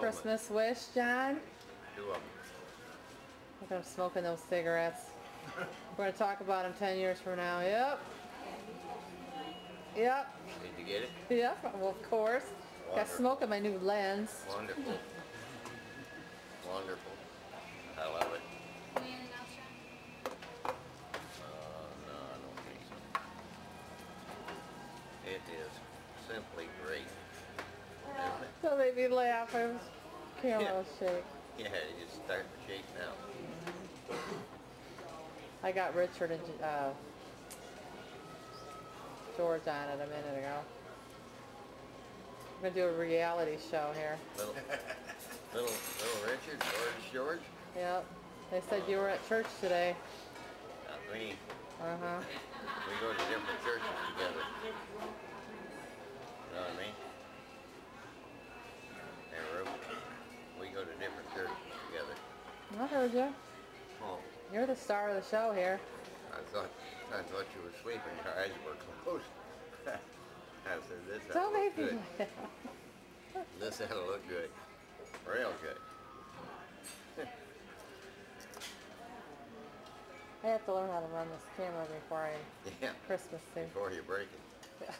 them. Christmas wish, John? Two of them. Look at him smoking those cigarettes. We're going to talk about him 10 years from now. Yep. Yep. Did you get it? Yep. Well, of course. Got Wonderful. smoke in my new lens. Wonderful. Wonderful. I love it. Anything else, John? Uh, no, I don't think so. It is simply great. Isn't it? That made me laugh. I was camera Yeah. shake. Yeah, it's starting to shake now. I got Richard and uh, George on it a minute ago. We're gonna do a reality show here. Little, little, little Richard, George, George. Yep. They said you were at church today. Not me. Uh huh. We go to different churches I heard you. Oh, You're the star of the show here. I thought, I thought you were sleeping. Your eyes were closed. I said, this Don't make me laugh. This ought to look good. Real good. I have to learn how to run this camera before I Yeah, Christmas thing. before you break it.